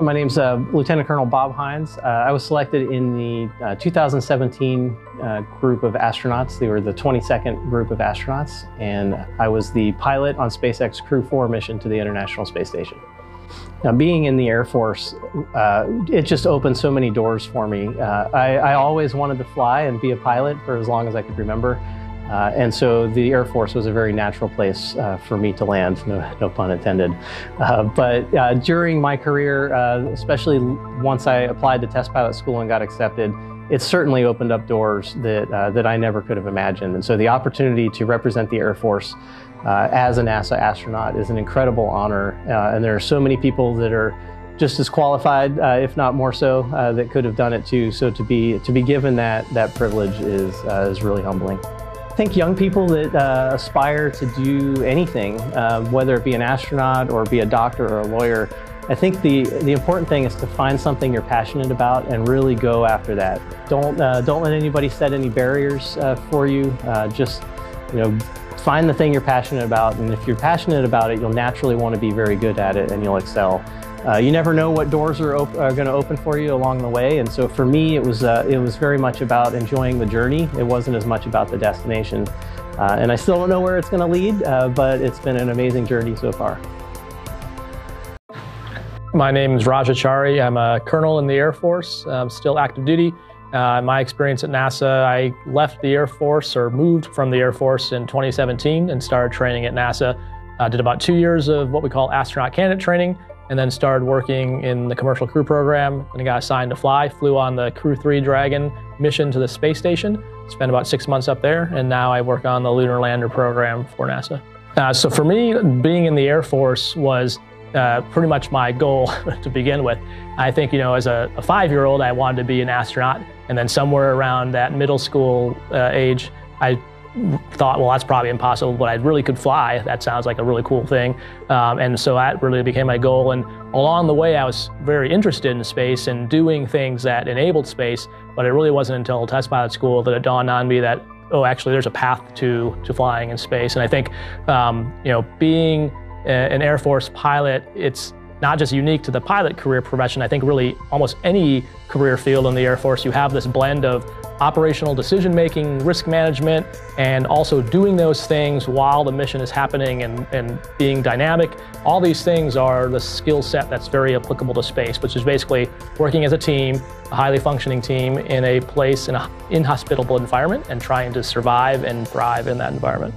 My name's uh, Lieutenant Colonel Bob Hines. Uh, I was selected in the uh, 2017 uh, group of astronauts. They were the 22nd group of astronauts, and I was the pilot on SpaceX Crew 4 mission to the International Space Station. Now, being in the Air Force, uh, it just opened so many doors for me. Uh, I, I always wanted to fly and be a pilot for as long as I could remember. Uh, and so the Air Force was a very natural place uh, for me to land, no, no pun intended. Uh, but uh, during my career, uh, especially once I applied to test pilot school and got accepted, it certainly opened up doors that, uh, that I never could have imagined. And so the opportunity to represent the Air Force as a NASA astronaut is an incredible honor. and there are so many people that are just as qualified, uh, if not more so, uh, that could have done it too. So to be to be given that that privilege is uh, is really humbling. I think young people that uh, aspire to do anything, uh, whether it be an astronaut or be a doctor or a lawyer, I think the, the important thing is to find something you're passionate about and really go after that. Don't, uh, don't let anybody set any barriers uh, for you. Uh, just you know, find the thing you're passionate about, and if you're passionate about it, you'll naturally want to be very good at it and you'll excel. Uh, you never know what doors are, are going to open for you along the way, and so for me, it was uh, it was very much about enjoying the journey. It wasn't as much about the destination, uh, and I still don't know where it's going to lead, uh, but it's been an amazing journey so far. My name is Raja Chari. I'm a colonel in the Air Force. I'm still active duty. Uh, my experience at NASA, I left the Air Force or moved from the Air Force in 2017 and started training at NASA. I did about two years of what we call astronaut candidate training and then started working in the commercial crew program and I got assigned to fly. Flew on the Crew 3 Dragon mission to the space station, spent about six months up there, and now I work on the Lunar Lander program for NASA. Uh, so for me, being in the Air Force was uh, pretty much my goal to begin with. I think, you know, as a, a five-year-old, I wanted to be an astronaut, and then somewhere around that middle school uh, age, I thought, well, that's probably impossible, but I really could fly. That sounds like a really cool thing. Um, and so that really became my goal. And along the way, I was very interested in space and doing things that enabled space, but it really wasn't until test pilot school that it dawned on me that, oh, actually, there's a path to, to flying in space. And I think, um, you know, being an Air Force pilot, it's not just unique to the pilot career profession. I think really almost any career field in the Air Force, you have this blend of operational decision making, risk management, and also doing those things while the mission is happening and, and being dynamic. All these things are the skill set that's very applicable to space, which is basically working as a team, a highly functioning team in a place in an inhospitable environment and trying to survive and thrive in that environment.